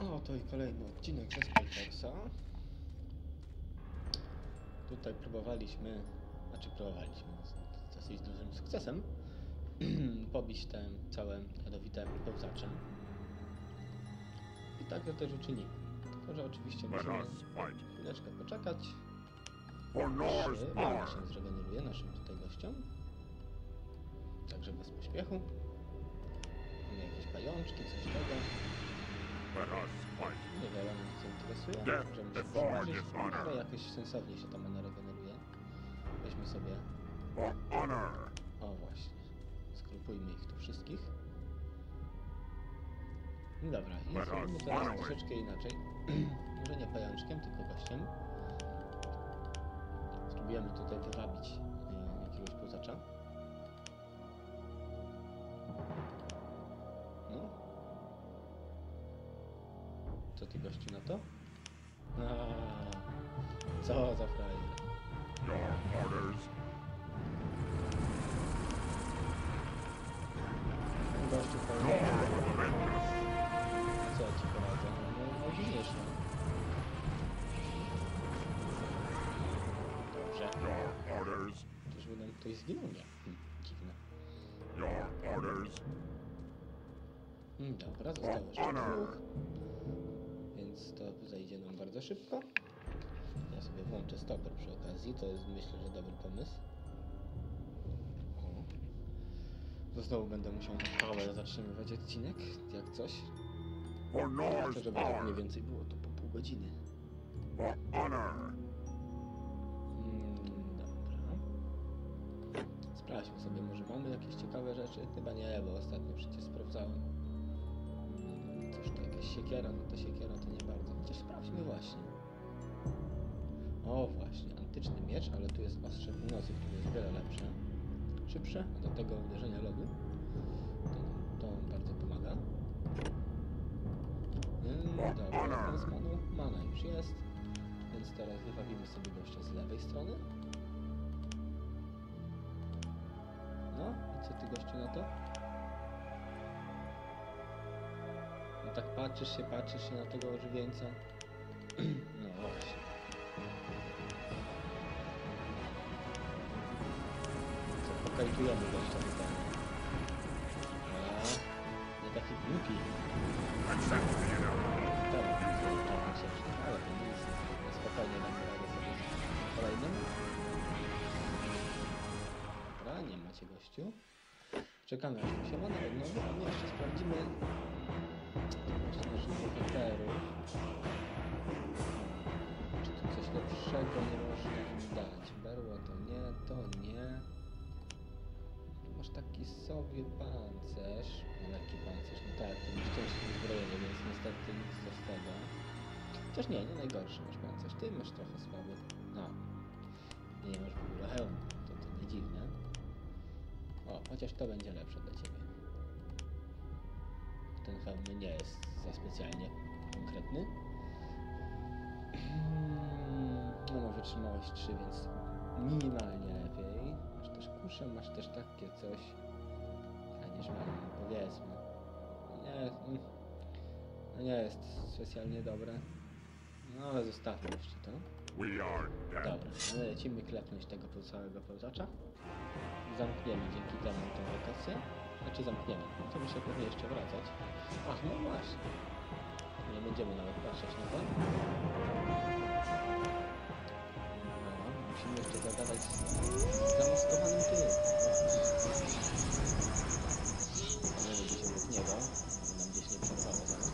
O, to i kolejny odcinek ze Spykersa. Tutaj próbowaliśmy, znaczy próbowaliśmy z dosyć dużym sukcesem pobić te całe jadowite pełzacze. I tak to też uczynimy. Tylko, że oczywiście musimy chwileczkę poczekać, honor. się zregeneruje naszym tutaj gościom. Także bez pośpiechu. Mamy jakieś pajączki, coś tego. Let us fight. Niewiele mnie to interesuje. Możemy się dishonor. ale jakoś sensownie się ta mana regeneruje. Weźmy sobie... O właśnie. Skrupujmy ich tu wszystkich. No dobra, i zrobimy teraz troszeczkę inaczej. Może nie pajączkiem, tylko gościem. Spróbujemy tutaj wywabić e, jakiegoś pozacza. Co ty gościu na to? A, co za frajer. Your orders. Gościu Your frajer. Co ja ci poradzę? No, no zginiesz, no. Dobrze. Your orders. Czyżby nam ktoś zginął? Nie. Hm, dziwne. Your orders. Hmm, dobra, zostało jeszcze dwóch. Więc to zajdzie nam bardzo szybko. Ja sobie włączę stoper przy okazji. To jest myślę, że dobry pomysł. O. Bo znowu będę musiał na pałę zatrzymywać odcinek, jak coś. Nor's żeby tak mniej więcej było to po pół godziny. Mm, dobra. Sprawdźmy sobie, może mamy jakieś ciekawe rzeczy? Chyba nie, bo ostatnio przecież sprawdzałem. Jakaś siekiera? No to siekiera to nie bardzo. Chociaż sprawdźmy właśnie. O właśnie, antyczny miecz, ale tu jest ostrze północy, które jest wiele lepsze. Szybsze, do tego uderzenia lodu. To, to bardzo pomaga. Mm, dobra, teraz manu, mana już jest. Więc teraz wywabimy sobie gościa z lewej strony. No, i co ty gościu na to? No tak patrzysz się, patrzysz się na tego ożywieńca. No właśnie. Co, pokajtujemy gościa tutaj. A, nie taki głupi. Dobra, czapnie się przyda, ale to nic. No Spokojnie damy radę sobie z kolejnym. Dobra, nie macie gościu. Czekamy aż tu się mana odnowi, a my jeszcze sprawdzimy lepszego nie można dać? Berło to nie, to nie. Masz taki sobie pancerz. No, Lekki pancerz, no tak, to jest ciężkie uzbrojenie, więc niestety nic z tego. Chociaż nie, nie najgorszy masz pancerz. Ty masz trochę słaby. No. Nie masz w ogóle hełmu, to, to nie dziwne. O, chociaż to będzie lepsze dla ciebie. Ten hełm nie jest za specjalnie konkretny. No ma wytrzymałość 3, więc minimalnie lepiej. Masz też kuszę, masz też takie coś. Fajnie, mam, powiedzmy. Nie, mm, no nie jest specjalnie dobre. No ale zostawmy jeszcze to. Dobra, my lecimy klepnąć tego całego pełzacza. Zamkniemy dzięki temu tą lokację. Znaczy zamkniemy. No to muszę pewnie jeszcze wracać. Ach, no właśnie. Nie będziemy nawet patrzeć na to. Musimy jeszcze zadawać z zamaskowanym tyłem. Pamiętaj się od niego, żeby nam gdzieś nie przerwało zaraz.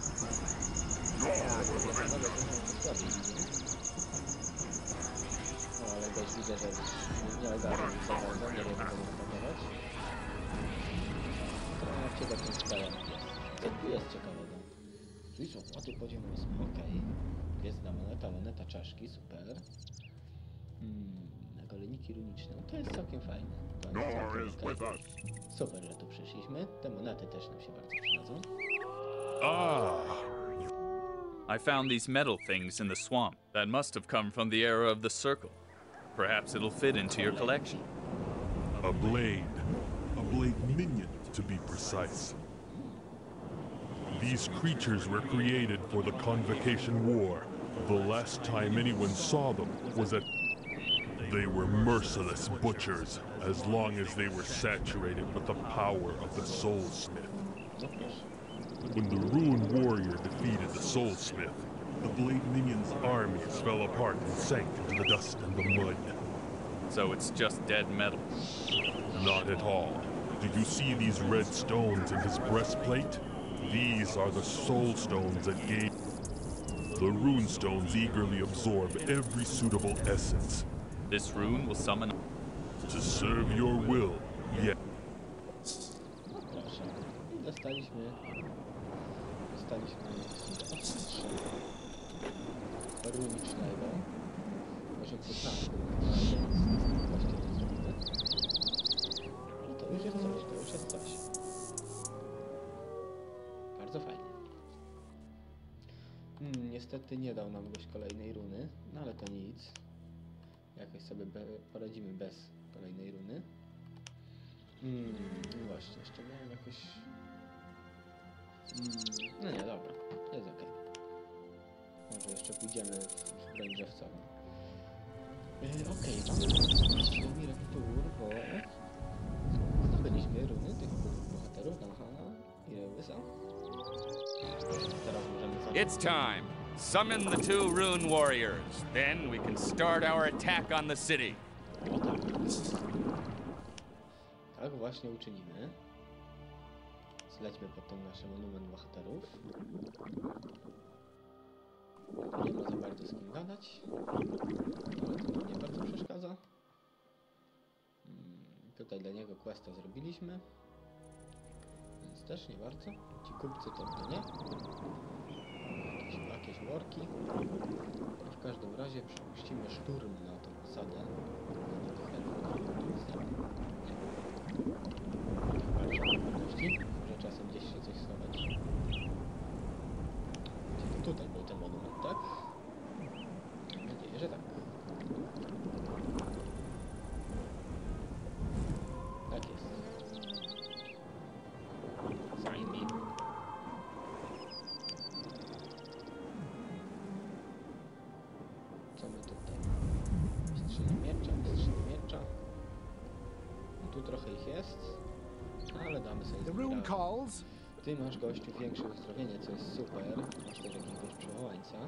No ale też widzę, że nie ogarnął za bardzo, nie wiem kogo atakować. Cię takim spelem jest. Co tu jest ciekawego? Tu są złoty poziom ósmy, okej. Gwiezdna moneta, moneta czaszki, super. Hmm, nagoleniki runiczne, no to jest całkiem fajne. To jest całkiem is okej. with us. Super, że tu przyszliśmy. Te monety też nam się bardzo przydadzą. Ah. I found these metal things in the swamp. That must have come from the era of the circle. Perhaps it'll fit into your collection. A blade. A blade minion, to be precise. These creatures were created for the Convocation War. The last time anyone saw them was at. They were merciless butchers, as long as they were saturated with the power of the Soulsmith. When the Ruined Warrior defeated the Soulsmith, the Blade Minion's armies fell apart and sank into the dust and the mud. So it's just dead metal. Not at all. Do you see these red stones in his breastplate? These are the soul stones that gave. The rune stones eagerly absorb every suitable essence. This rune will summon. To serve your will. No proszę. I dostaliśmy... Dostaliśmy... Runicznego. Może wyznaku. Właśnie to zrobimy. I to już jest coś, to już jest coś. Bardzo fajnie. Hmm, niestety nie dał nam goś kolejnej runy, no ale to nic. Jakoś sobie be- poradzimy bez kolejnej runy. Hmm, no właśnie, jeszcze miałem jakoś... Hmm, no nie, dobra, jest okej. Może jeszcze pójdziemy w, drzewcową. Yy, okej, mamy Świdomir Tur, bo... Zdobyliśmy runy tych bohaterów, aha, ile są? Teraz możemy. It's time. Summon the two rune warriors. Then we can start our attack on the city. Tak. Właśnie uczynimy. Zlećmy pod ten nasz monument bohaterów. Nie ma za bardzo z kim gadać. To nie bardzo przeszkadza. Mm, Tutaj dla niego questa zrobiliśmy. Więc też nie bardzo. Ci kupcy to nie. Jakieś, worki. W każdym razie przepuścimy szturm na tą osadę. Damy sobie The radę. calls. Ty masz gościu większe uzdrowienie, co jest super. Masz też jakiegoś przywołańca.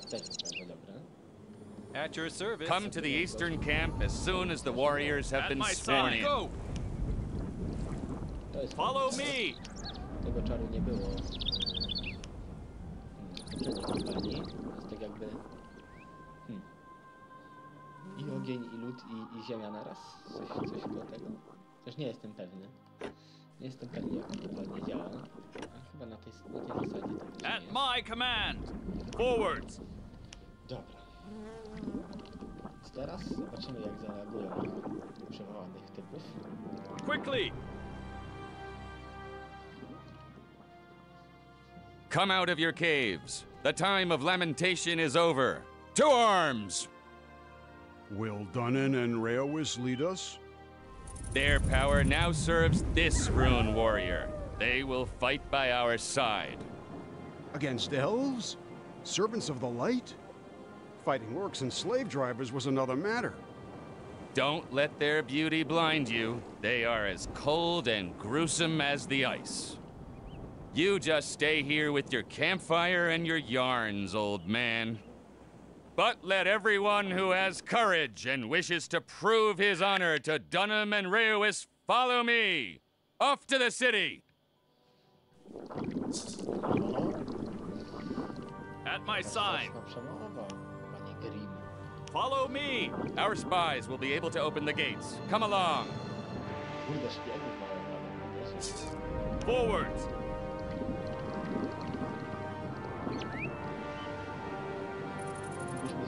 To też jest bardzo dobre. At your service. Come to the eastern camp as soon as the warriors have been sworn in. Go! To jest Follow me. Tego czaru nie było. Hmm, poprzedniej kampanii. Jest tak jakby... Hmm. I ogień, i lód, i, i ziemia naraz. Coś, coś koło tego. Też nie jestem pewny. Nie jestem pewny jak to dokładnie działa. A chyba na tej, na tej zasadzie to właśnie At jest. my command! Forwards! Dobra. Więc teraz zobaczymy jak zareagują przywołanych typów. Quickly! Come out of your caves. The time of lamentation is over. To arms! Will Dunnan and Reowis lead us? Their power now serves this rune warrior. They will fight by our side. Against elves? Servants of the light? Fighting orcs and slave drivers was another matter. Don't let their beauty blind you. They are as cold and gruesome as the ice. You just stay here with your campfire and your yarns, old man. But let everyone who has courage and wishes to prove his honor to Dunham and Reowis follow me. Off to the city. At my Grimm. Follow me! Our spies will be able to open the gates. Come along. Forwards!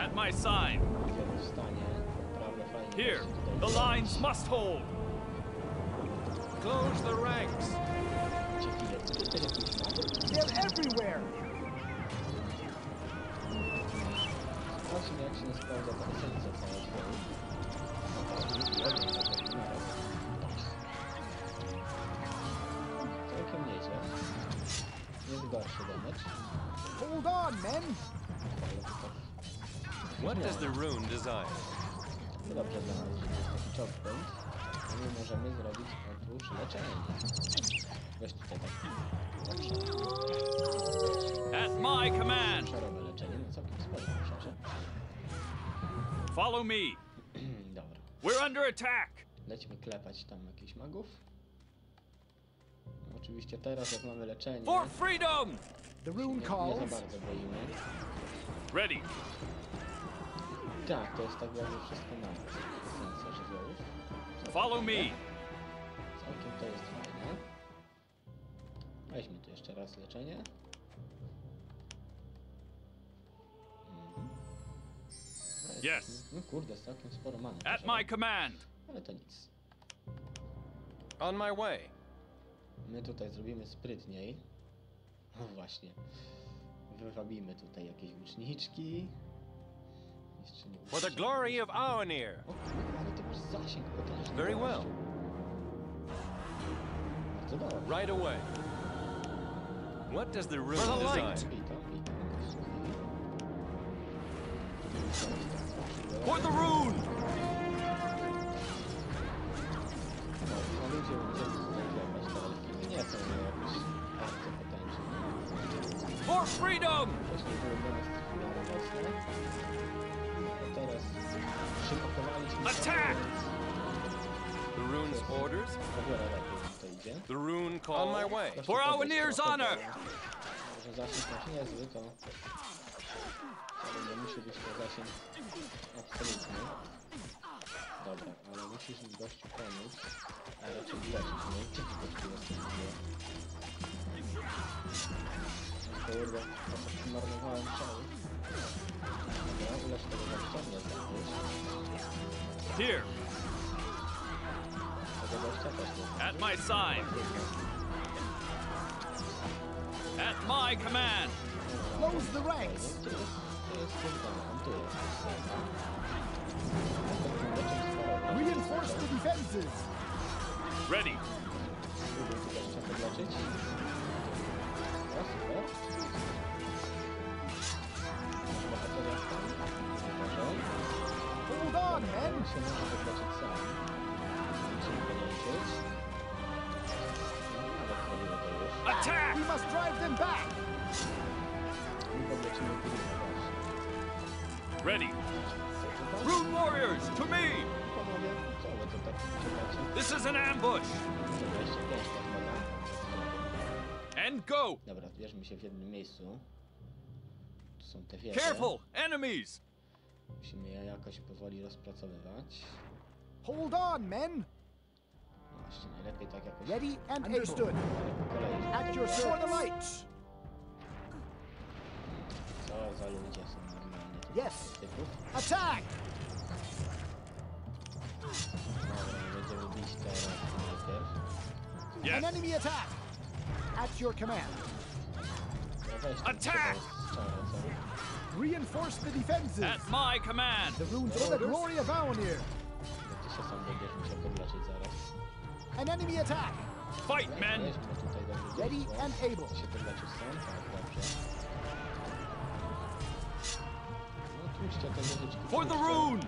At my side. Here, the lines must hold. Close the ranks. They're everywhere. Hold on, men! What does the rune design? no dobrze dla nas, że to jest taki chokepoint. A my możemy zrobić oprócz leczenie. Weź tutaj tak. At my command. Obszarowe leczenie, no całkiem sporo w. Follow me. Dobra. We're under attack. Lećmy klepać tam jakichś magów. Oczywiście teraz jak mamy leczenie, For freedom. The rune calls. Ready. Tak, to jest tak jakby wszystko na esencja żywiołów. Follow me. Całkiem to jest fajne. Weźmy tu jeszcze raz leczenie. Mhm. No, Yes. No kurde, całkiem sporo mamy. At my command. Ale to nic. On my way. My tutaj zrobimy sprytniej. No właśnie. Wywabimy tutaj jakieś łuczniczki. For the glory of Aonir. Very well. Right away. What does the room For the light. For the rune! For freedom! Attack! The rune's orders? The rune call. On my way. For our Nier's honor! Ale nie być zasięg absolutny. Dobra, ale musisz mi gościu pomóc. A raczej leczyć, gościu Kurde, marnowałem cały. Here. At my side. At my command. Close the ranks. Reinforce the defenses. Ready. Attack. We must drive them back. Ready. Rune warriors, to me. This is an ambush. 125 podpada. And go. Dobra, bierzmy się w jednym miejscu. Tu są te wieże. Careful, enemies. Musimy je jakoś powoli rozpracowywać. Hold on, men. Ready and Understood. able. At your service. For the lights. Yes. Attack! Yes. An enemy attack! At your command. Attack! Reinforce the defenses! At my command! The runes for the glory of Aonir! An enemy attack. Fight, men. Ready and able. For the rune!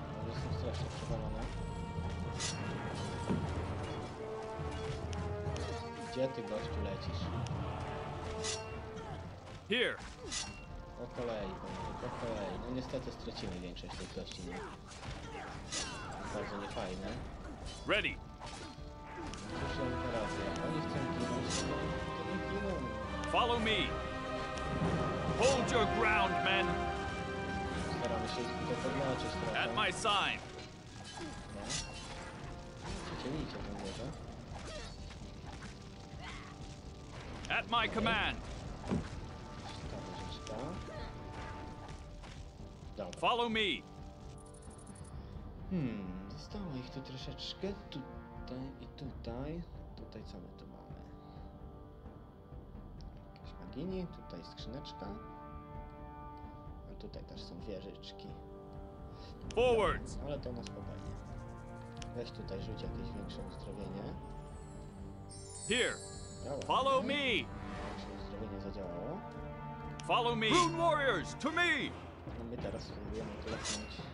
Gdzie ty gościu lecisz? Here. Po kolei, po kolei. No niestety stracimy większość tych gości, nie? Bardzo niefajne. Ready. Follow me. Hold your ground, men. At my sign. At my command. Follow me. Hmm, zostało ich tu troszeczkę. Tu Tutaj i tutaj. Tutaj co my tu mamy? Jakieś magini, tutaj skrzyneczka. A tutaj też są wieżyczki. Forwards. Ale to na spokojnie. Weź tutaj rzuć jakieś większe uzdrowienie. Here. Działa. Follow me. Większe uzdrowienie zadziałało. Follow me. Rune warriors, to me. No my teraz spróbujemy klepnąć.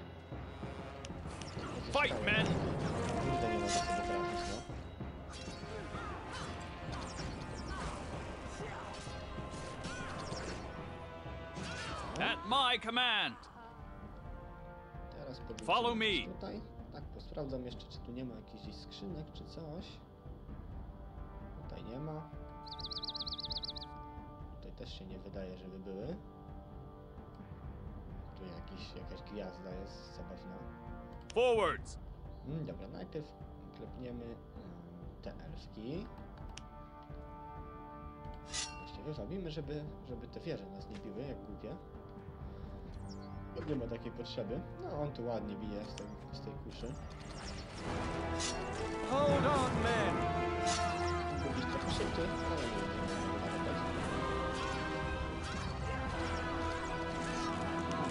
Fight, men! Kurde, nie mogę sobie trafić, no. At my command. Teraz Follow me. Tutaj. Tak, posprawdzam jeszcze, czy tu nie ma jakichś gdzieś skrzynek, czy coś. Tutaj nie ma. Tutaj też się nie wydaje, żeby były. Tu jakiś, jakaś gwiazda jest zabawna. Forwards. Mm, dobra, najpierw klepniemy te elfki. Właściwie zrobimy, żeby, żeby te wieże nas nie biły, jak głupie. Bo Nie ma takiej potrzeby. No, on tu ładnie bije z tej, z tej kuszy. Hold on, men! Mógł być trochę szybciej, ale nie będziemy.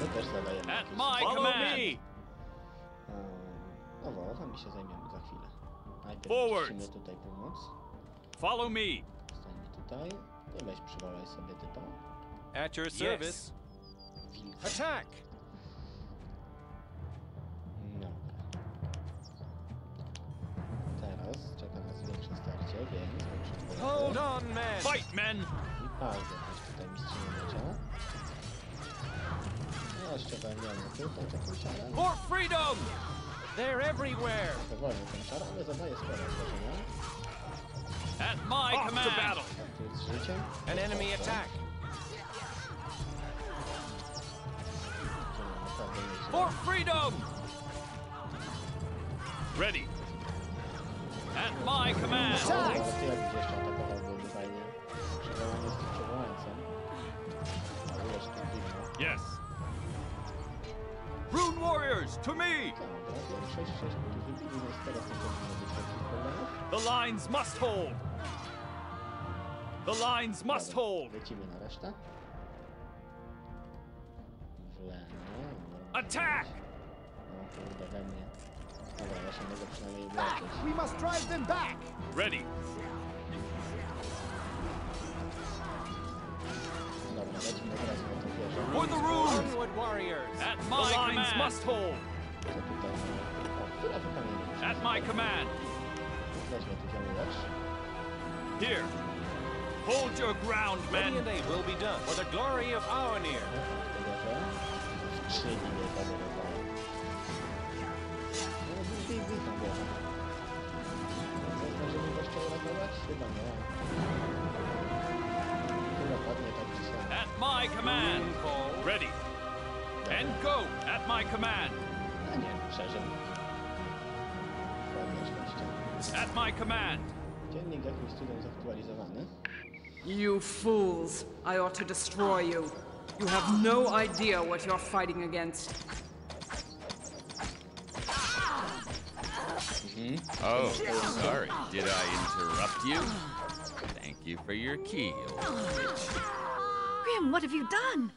My też zadajemy At my command. Wołachami się zajmiemy za chwilę. Najpierw Forwards. musimy tutaj pomóc. Follow me. Stańmy tutaj. Nie weź przywołaj sobie typa. At your service. Wilka. Attack! Dobra. Teraz czeka nas większe starcie, więc większe Hold on, men! Fight, men. I bardzo też tutaj mistrzyni miecza. No jeszcze weźmiemy tutaj taką czarę. For freedom. They're everywhere. At my Off command. Battle. An enemy attack. For freedom. Ready. At my command. Yes. Rune warriors, to me! The lines must hold. The lines must hold. Lecimy na resztę. W. Attack. O kurde, we mnie. Dobra, ja się mogę przynajmniej wyleczyć. We must drive them back! Ready. Dobra, lecimy od razu na tę wieżę. For the runes. Warriors! At my the lines command. must hold. Co tutaj mamy? To? At my command. Weźmy tu. Here. Hold your ground, men. Will be done for the glory of our near. At my command. Ready. And go at my command. At my command. Dziennik jakimś cudem zaktualizowany. You fools! I ought to destroy you. You have no idea what you're fighting against. Mm-hmm. Oh, sorry. Did I interrupt you? Thank you for your key, old witch. Grim, what have you done?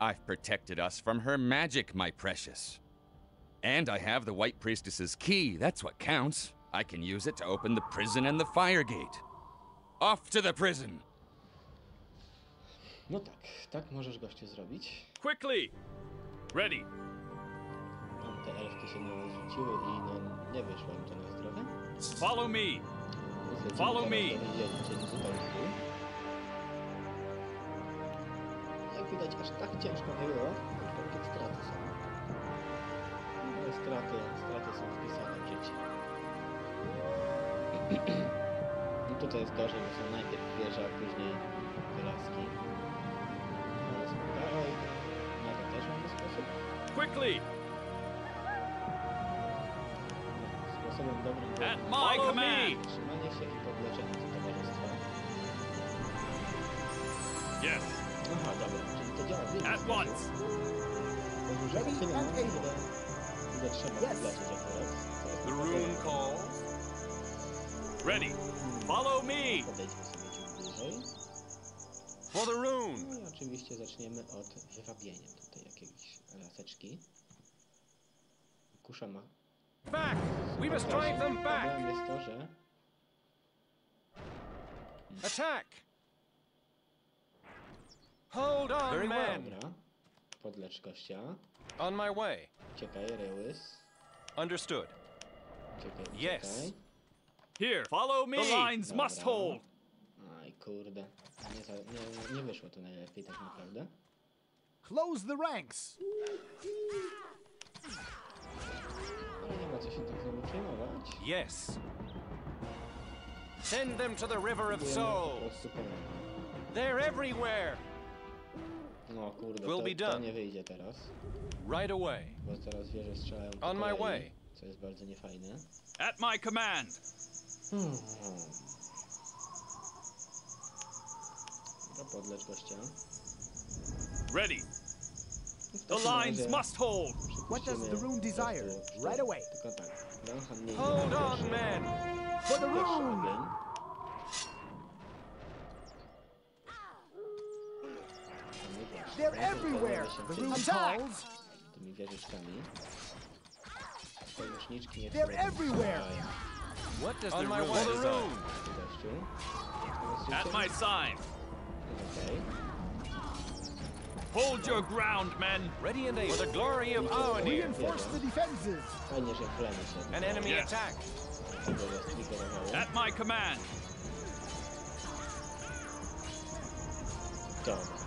I've protected us from her magic, my precious. And I have the White Priestess's key. That's what counts. I can use it to open the prison and the fire gate. Off to the prison! No tak, tak możesz gościu zrobić. Quickly. Ready. Tam te elfki się na nas i no nie wyszło im to na zdrowie. Follow me. Więc Follow me. do więzienia, czyli tutaj w dół. Jak widać aż tak ciężko nie było, aczkolwiek straty są. Straty, straty są wpisane w życie. I tutaj jest gorzej, bo są najpierw wieże, a później wylaski. Ale na to też mamy sposób. Quickly. Sposobem dobrym było At my Follow command. trzymanie się i podleczenie do towarzystwa. Yes. Aha, dobra, czyli to działa, At once. Dużego się nie ma, trzeba Yes. akurat. The tyle. calls. Ready. Follow me. Podejdźmy sobie ciut bliżej. For the rune. No i oczywiście zaczniemy od wywabienia tutaj jakiejś laseczki. Kusza ma... Back! We must drive them back! Problem jest to, że... Attack! Hold on, Very well. men. Dobra. Podlecz gościa. On my way. Uciekaj, Rełys. Understood. Uciekaj, Yes. uciekaj. Here. Follow me. The lines must hold. Aj, kurde. Nie, za, nie, nie wyszło to najlepiej tak naprawdę. Close the ranks. Ale nie ma co się tak znowu przejmować. Yes. Send them to the river of souls. They're everywhere. No kurde, Will to, be to done. nie wyjdzie teraz. Right away. Bo teraz wieże strzelają po On my kolei, way. Co jest bardzo niefajne. At my command. Hmm. Dobra, podlecz gościa. Ready. The lines must hold. What does the rune po desire? Right away. Tylko tak. Dunham nie Hold on, pierwszy- men. For the Pierwszy rune. ogień. No i właśnie, They're everywhere. zajmę się The tymi- rune calls. Tymi wieżyczkami. Sojuszniczki nie They're everywhere. What does On the my rune way. desire? Gościu. At my sign. Okej. Hold your ground, men. Ready and able. For the glory of Aonir. Reinforce the defenses. Fajnie, że plemy się An enemy Yes. attack. At my command. Dobra,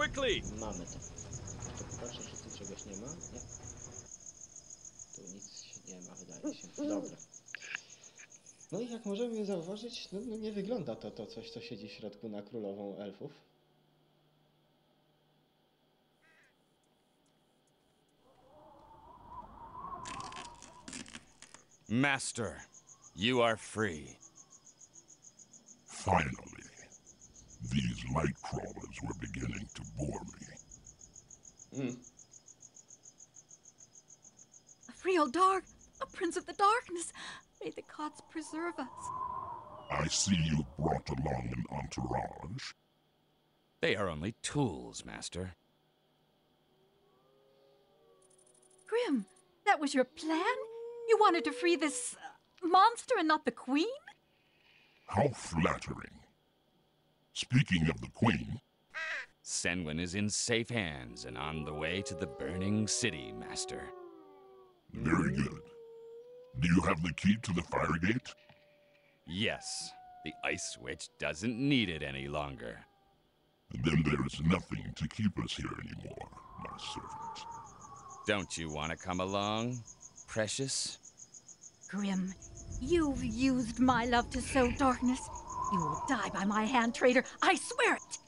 Quickly. mamy to. Popatrzę, czy tu czegoś nie ma. Nie. Tu nic nie ma, wydaje się. Dobra. No i jak możemy zauważyć, no, no nie wygląda to, to coś, co siedzi w środku na królową elfów. Master, you are free. Finally, these light crawlers were beginning to bore me. A real dark, a prince of the darkness. May the gods preserve us. I see you brought along an entourage. They are only tools, Master. Grim, that was your plan? You wanted to free this uh, monster and not the queen? How flattering. Speaking of the Queen, Senwin is in safe hands and on the way to the burning city, Master. very good. Do you have the key to the fire gate? Yes, the Ice Witch doesn't need it any longer. Then there is nothing to keep us here anymore, my servant. Don't you want to come along, precious? Grim, you've used my love to sow darkness. You will die by my hand, traitor. I swear it.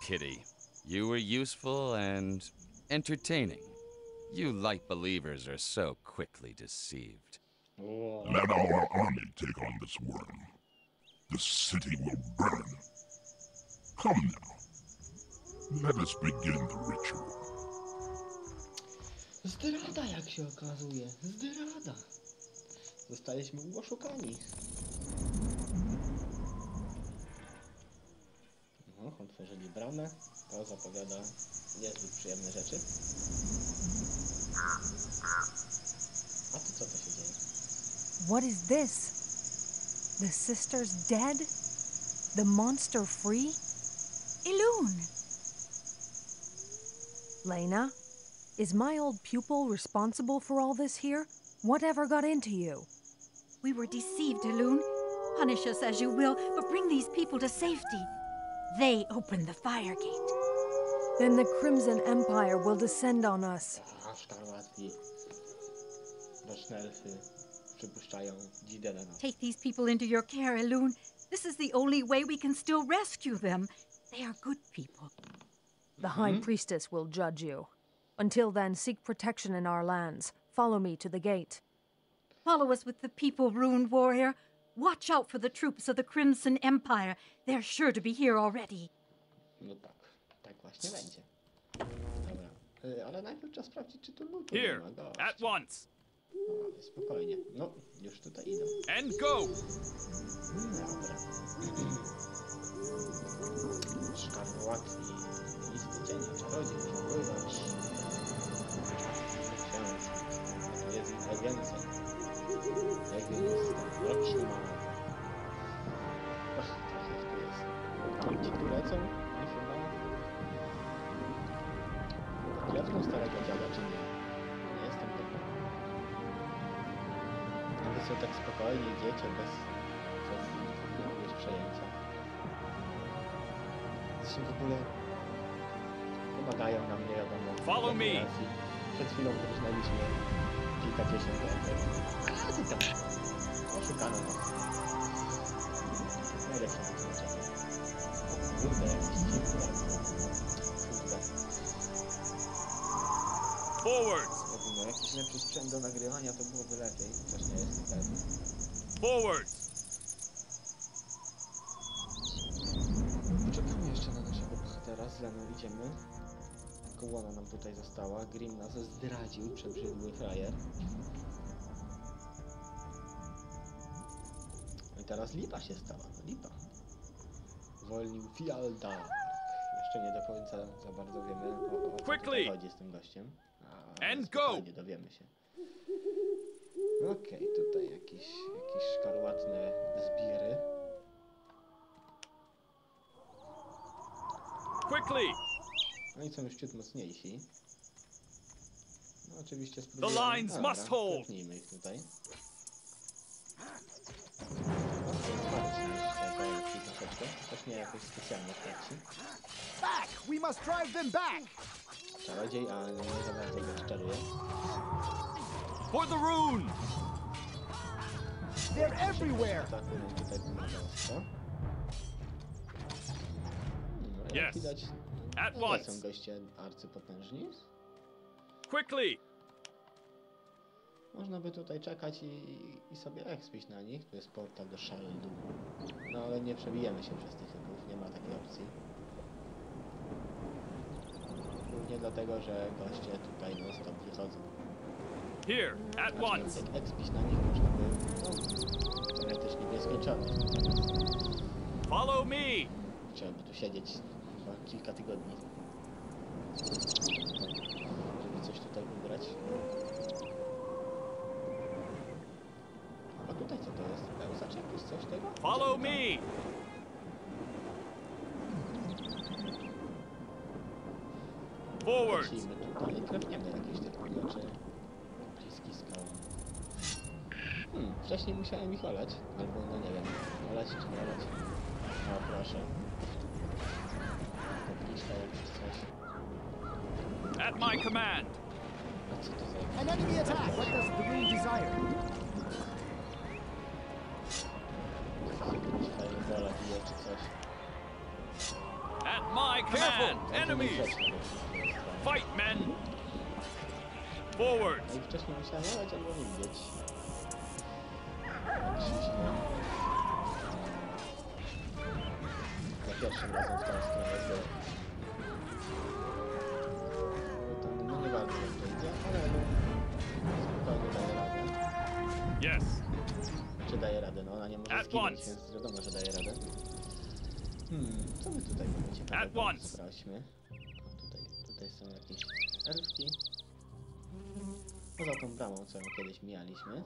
Pity. You were useful and entertaining. You light believers are so quickly deceived. Let our army take on this worm. The city will burn. Come now. Let us begin the ritual. Zdrada, jak się okazuje. Zdrada. Zostaliśmy oszukani. No, otworzyli. To zapowiada niezbyt przyjemne rzeczy. A tu co to się dzieje? What is this? The sister's dead? The monster free? Ilun, Lena? Is my old pupil responsible for all this here? Whatever got into you? we were deceived, Ilun. Punish us as you will, but bring these people to safety. They opened the fire gate. Then the Crimson Empire will descend on us. A, szkarłatki. Roczne elfy przypuszczają dzidę na nas. Take these people into your care, Ilun. This is the only way we can still rescue them. They are good people. The High mm-hmm. Priestess will judge you. Until then, seek protection in our lands. Follow me to the gate. Follow us with the people, ruined warrior. Watch out for the troops of the Crimson Empire. They're sure to be here already. No tak, tak właśnie będzie. Dobra, y, ale najpierw trzeba sprawdzić, czy tu lutu Here, ma. Gość. at once. O, spokojnie. No, już tutaj idą. And go! Dobra. Szkarłat i listy cienia, czarodziej, przebywać. Ksiądz. Tu jest ich najwięcej. Egoista, roczny mały. Ach, trochę tu jest. Tam ci tu lecą i chyba... Klepną starego dziada, czy nie? Nie jestem pewien. Wy sobie tak spokojnie idziecie bez, bez jakiegoś przejęcia. Zresztą w ogóle pomagają nam, nie wiadomo. Follow me. Przed chwilą porównaliśmy kilkadziesiąt euro. Tam, oszukano nas. Najlepsze rozwiązanie. Kurde, jakiś dziwny! Jakby miał jakiś lepszy sprzęt do nagrywania, to byłoby lepiej. Chociaż nie jestem pewny. Forwards! Poczekamy jeszcze na naszego bohatera, z Leną idziemy. Tylko Łona nam tutaj została. Grim nas zdradził, przebrzydły frajer. Teraz lipa się stała, no lipa. Uwolnił Fialda. Jeszcze nie do końca za bardzo wiemy o, o co Quickly! tutaj chodzi z tym gościem. A, And spokojnie, dowiemy się. Okej, tutaj jakieś, jakieś szkarłatne zbiry. Quickly! No i są już ciut mocniejsi. No oczywiście spróbujemy... lines Dobra, must hold. ich tutaj. Troszeczkę. Też nie jakoś specjalnie lepsi. Back! We must drive them back! Czarodziej, ale nie za bardzo go czaruje. For the rune! They're everywhere! Nam tutaj pomaga ostro. Hmm, no, Yes. widać, At once. są goście arcypotężni. Quickly! Można by tutaj czekać i, i sobie expić na nich. Tu jest portal do Shaldu. No ale nie przebijemy się przez tych typów, nie ma takiej opcji. Głównie dlatego, że goście tutaj non stop wychodzą. Here, at once! Aczkolwiek expić na nich można by, no, teoretycznie nieskończoność. Follow me! by tu siedzieć chyba kilka tygodni. Żeby coś tutaj wybrać. Jakiś coś tego? Follow me! Forward! Tutaj jakieś te. Bliski skał. Hmm, wcześniej musiałem ich olać. Albo no nie wiem, olać czy olać. O proszę. Coś. At my command! An enemy attack! What does the desire? Enemies! Fight, men! Forwards! A i wcześniej musiałem olać albo nie widzieć. Krzyżnie. Za pierwszym razem w tą stronę był. No nie bardzo dobrze idzie, ale spokojnie daje radę. Yes! Czy daje radę? No ona nie może zginąć, więc wiadomo, że daje radę. Hmm, co my tutaj mamy ciekawego? At once. Sprawdźmy. Tutaj, tutaj są jakieś elfki. Poza tą bramą, co ją kiedyś mijaliśmy.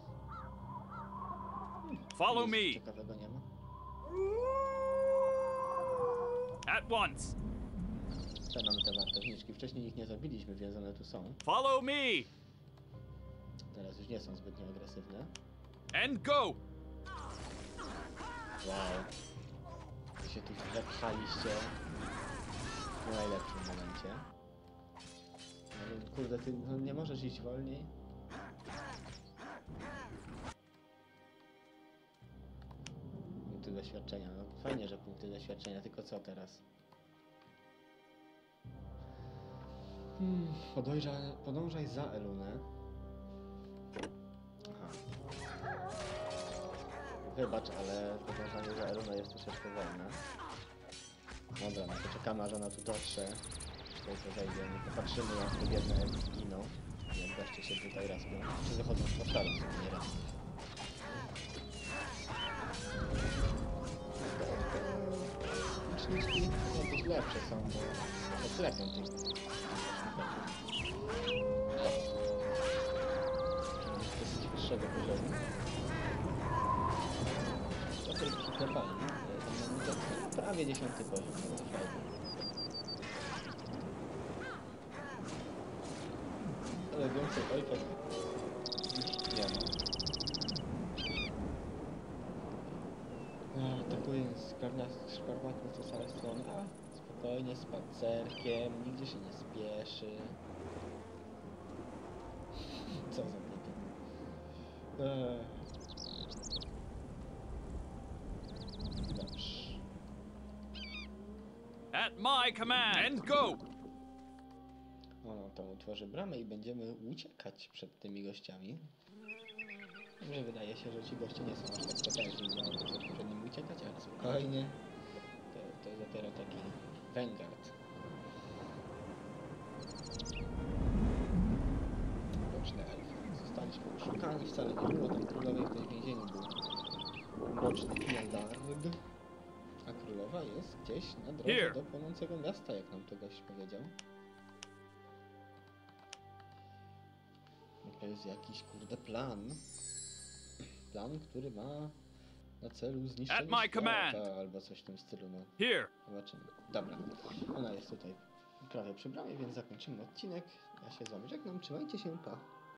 Follow Nic me! ciekawego nie ma. At once! Te mamy te wartowniczki. Wcześniej ich nie zabiliśmy, więc one tu są. Follow me! Teraz już nie są zbytnio agresywne. And go! Wow. Się tu wepchaliście w najlepszym momencie. No, kurde, ty no, nie możesz iść wolniej. Punkty doświadczenia. No fajnie, że punkty doświadczenia, tylko co teraz? Hmm, podążaj za Elunę. Wybacz, ale podążanie za Elunę jest troszeczkę wolne. Dobra, no to czekamy aż ona tu dotrze. Tutaj to zejdzie, nie popatrzymy jak te biedne giną. Jak goście się tutaj respią. Czy wychodzą z portalu, sobie nie respią. Łuczniczki jakieś lepsze są, bo odklepią tych dosyć wyższego poziomu. Trochę ich przyklepali, ale tam mamy to prawie dziesiąty poziom, no to fajnie. Ale więcej ojka niż ja mam. No, Atakując szkarłatnie z całej strony, a spokojnie, spacerkiem, nigdzie się nie spieszy. Co za typy. Eee. Dobrze. At my command! And go! Ona to otworzy bramę i będziemy uciekać przed tymi gościami. Że wydaje się, że ci goście nie są aż tak potężni, że mamy coś przed nimi uciekać, ale spokojnie. To, to jest dopiero taki Vanguard. Boczne elfy. Zostaliśmy oszukani, wcale nie było tam królowej w tej więzieniu był mroczny Fialdard. A królowa jest gdzieś na drodze Here. do płonącego miasta, jak nam to gość powiedział. To jest jakiś kurde plan. Plan, który ma na celu zniszczenie świata, albo coś w tym stylu, no. Here! Zobaczymy. Dobra, ona jest tutaj prawie przy bramie, więc zakończymy odcinek. Ja się z wami żegnam, trzymajcie się, pa!